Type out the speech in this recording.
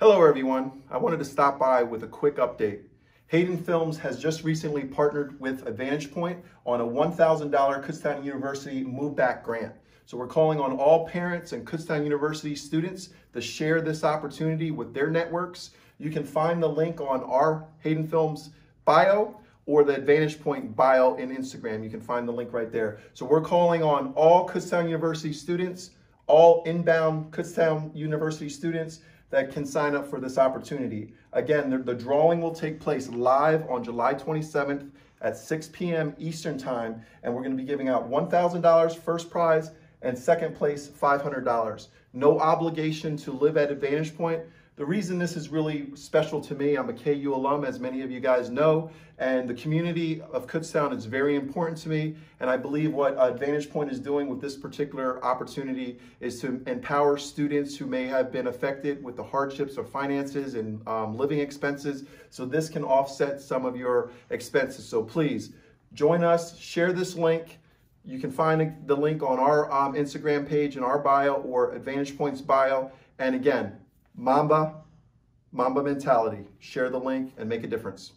Hello everyone. I wanted to stop by with a quick update. Haydenfilms has just recently partnered with Advantage Point on a $1,000 Kutztown University Move Back Grant. So we're calling on all parents and Kutztown University students to share this opportunity with their networks. You can find the link on our Haydenfilms bio or the Advantage Point bio in Instagram. You can find the link right there. So we're calling on all Kutztown University students, all inbound Kutztown University students that can sign up for this opportunity. Again, the, the drawing will take place live on July 27th at 6 p.m. Eastern Time, and we're going to be giving out $1,000 first prize and second place $500. No obligation to live at Advantage Point. The reason this is really special to me, I'm a KU alum, as many of you guys know, and the community of Kutztown is very important to me. And I believe what Advantage Point is doing with this particular opportunity is to empower students who may have been affected with the hardships of finances and um, living expenses. So this can offset some of your expenses. So please join us, share this link. You can find the link on our um, Instagram page in our bio or Advantage Point's bio. And again, Mamba, Mamba mentality. Share the link and make a difference.